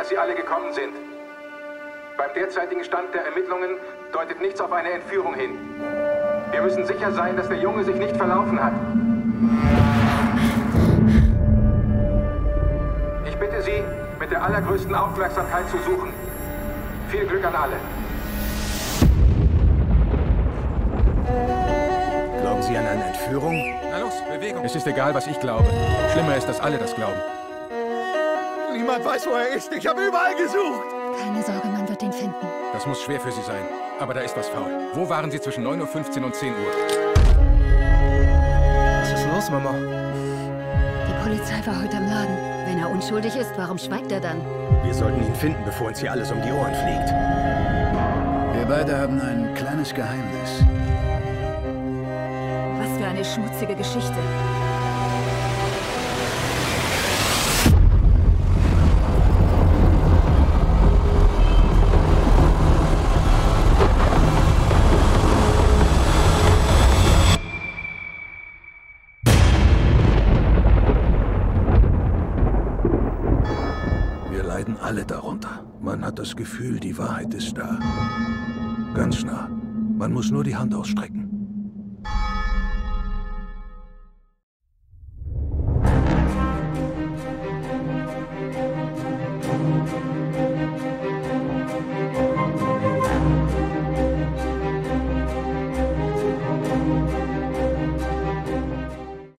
dass Sie alle gekommen sind. Beim derzeitigen Stand der Ermittlungen deutet nichts auf eine Entführung hin. Wir müssen sicher sein, dass der Junge sich nicht verlaufen hat. Ich bitte Sie, mit der allergrößten Aufmerksamkeit zu suchen. Viel Glück an alle. Glauben Sie an eine Entführung? Na los, Bewegung. Es ist egal, was ich glaube. Schlimmer ist, dass alle das glauben. Niemand weiß, wo er ist. Ich habe überall gesucht. Keine Sorge, man wird ihn finden. Das muss schwer für Sie sein. Aber da ist was faul. Wo waren Sie zwischen 9.15 Uhr und 10 Uhr? Was ist los, Mama? Die Polizei war heute im Laden. Wenn er unschuldig ist, warum schweigt er dann? Wir sollten ihn finden, bevor uns hier alles um die Ohren fliegt. Wir beide haben ein kleines Geheimnis. Was für eine schmutzige Geschichte. leiden alle darunter. Man hat das Gefühl, die Wahrheit ist da. Ganz nah. Man muss nur die Hand ausstrecken.